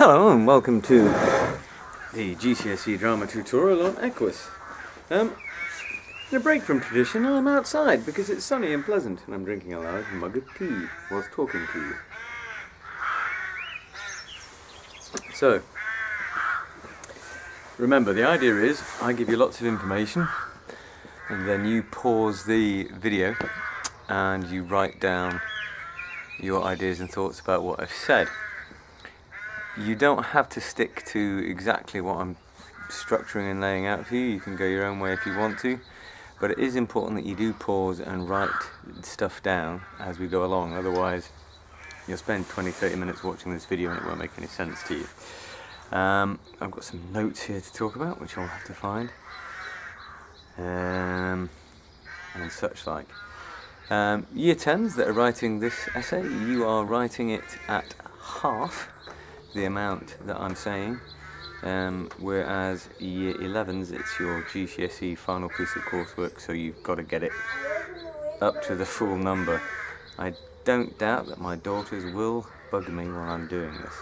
Hello and welcome to the GCSE drama tutorial on Equus. Um, in a break from tradition, I'm outside because it's sunny and pleasant and I'm drinking a large mug of tea whilst talking to you. So, remember the idea is I give you lots of information and then you pause the video and you write down your ideas and thoughts about what I've said. You don't have to stick to exactly what I'm structuring and laying out for you, you can go your own way if you want to, but it is important that you do pause and write stuff down as we go along, otherwise you'll spend 20-30 minutes watching this video and it won't make any sense to you. Um, I've got some notes here to talk about, which I'll have to find, um, and such like. Um, year 10s that are writing this essay, you are writing it at half the amount that I'm saying, um, whereas year 11s it's your GCSE final piece of coursework, so you've got to get it up to the full number. I don't doubt that my daughters will bug me while I'm doing this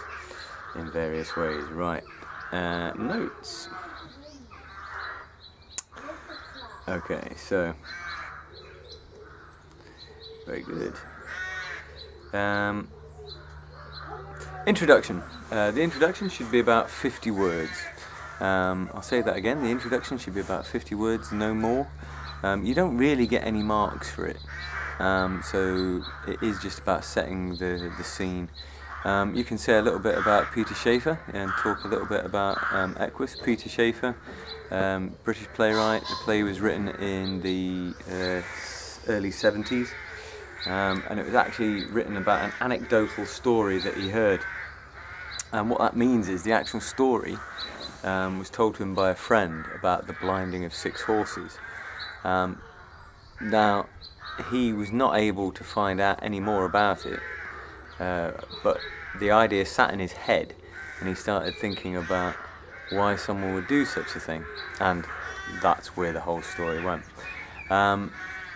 in various ways. Right, uh, notes. Okay, so very good. Um, introduction. Uh, the introduction should be about 50 words. Um, I'll say that again. The introduction should be about 50 words, no more. Um, you don't really get any marks for it. Um, so it is just about setting the, the scene. Um, you can say a little bit about Peter Shaffer and talk a little bit about um, Equus. Peter Shaffer, um, British playwright. The play was written in the uh, early 70s um, and it was actually written about an anecdotal story that he heard. And what that means is the actual story um, was told to him by a friend about the blinding of six horses. Um, now, he was not able to find out any more about it, uh, but the idea sat in his head, and he started thinking about why someone would do such a thing, and that's where the whole story went. Um,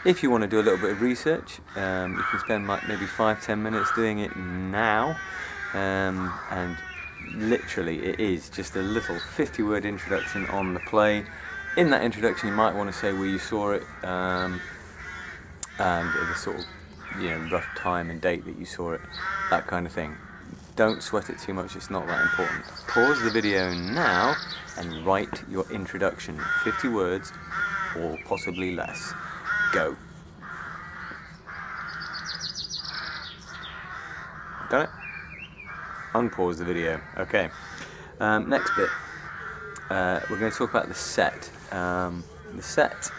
if you want to do a little bit of research, um, you can spend like maybe five, ten minutes doing it now. Um, and literally, it is just a little 50 word introduction on the play. In that introduction, you might want to say where you saw it um, and the sort of you know, rough time and date that you saw it, that kind of thing. Don't sweat it too much, it's not that important. Pause the video now and write your introduction, 50 words or possibly less go. Done it? Unpause the video. Okay. Um, next bit. Uh, we're going to talk about the set. Um, the set